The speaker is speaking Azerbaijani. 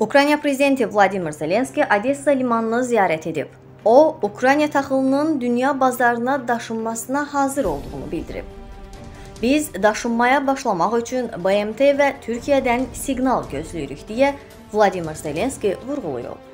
Ukrayna prezidenti Vladimir Zelenski Odessa limanını ziyarət edib. O, Ukrayna taxılının dünya bazarına daşınmasına hazır olduğunu bildirib. Biz daşınmaya başlamaq üçün BMT və Türkiyədən siqnal gözləyirik deyə Vladimir Zelenski vurğulayıb.